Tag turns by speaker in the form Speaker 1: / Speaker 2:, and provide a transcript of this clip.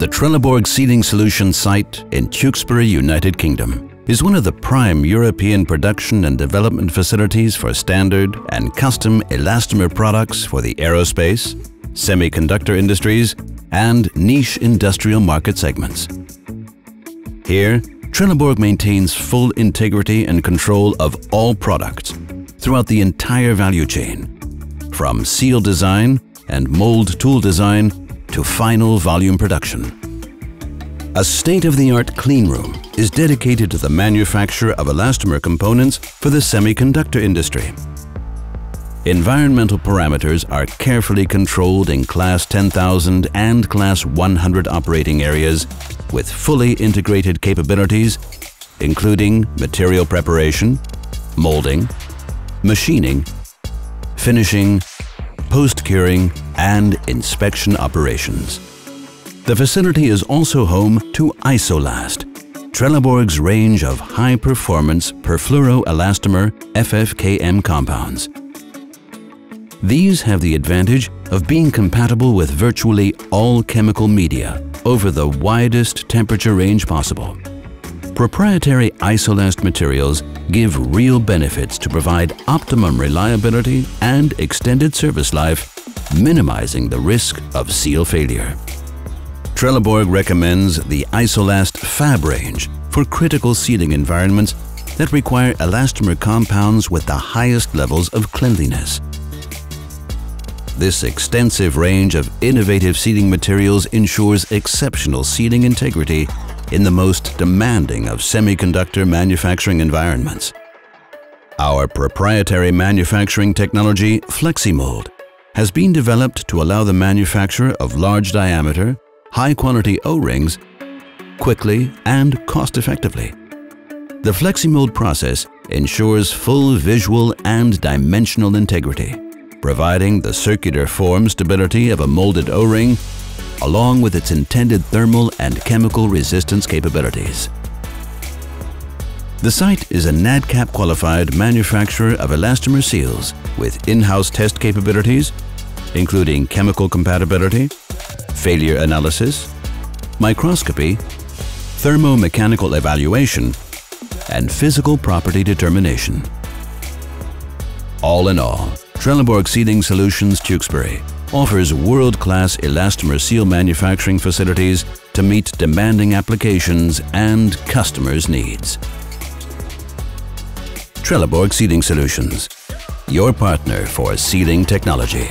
Speaker 1: The Trelleborg Sealing Solutions site in Tewkesbury, United Kingdom is one of the prime European production and development facilities for standard and custom elastomer products for the aerospace, semiconductor industries, and niche industrial market segments. Here, Trelleborg maintains full integrity and control of all products throughout the entire value chain, from seal design and mold tool design to final volume production. A state-of-the-art clean room is dedicated to the manufacture of elastomer components for the semiconductor industry. Environmental parameters are carefully controlled in Class 10,000 and Class 100 operating areas with fully integrated capabilities including material preparation, molding, machining, finishing, post-curing and inspection operations. The facility is also home to Isolast, Trelleborg's range of high-performance perfluoroelastomer FFKM compounds. These have the advantage of being compatible with virtually all chemical media over the widest temperature range possible. Proprietary Isolast materials give real benefits to provide optimum reliability and extended service life, minimizing the risk of seal failure. Trelleborg recommends the Isolast Fab range for critical sealing environments that require elastomer compounds with the highest levels of cleanliness. This extensive range of innovative sealing materials ensures exceptional sealing integrity in the most demanding of semiconductor manufacturing environments. Our proprietary manufacturing technology, FlexiMold, has been developed to allow the manufacture of large diameter, high-quality O-rings quickly and cost-effectively. The FlexiMold process ensures full visual and dimensional integrity providing the circular form stability of a molded O-ring along with its intended thermal and chemical resistance capabilities. The site is a NADCAP qualified manufacturer of elastomer seals with in-house test capabilities including chemical compatibility, failure analysis, microscopy, thermomechanical evaluation, and physical property determination. All in all, Trelleborg Sealing Solutions Tewkesbury offers world-class elastomer seal manufacturing facilities to meet demanding applications and customers' needs. Trelleborg Sealing Solutions, your partner for sealing technology.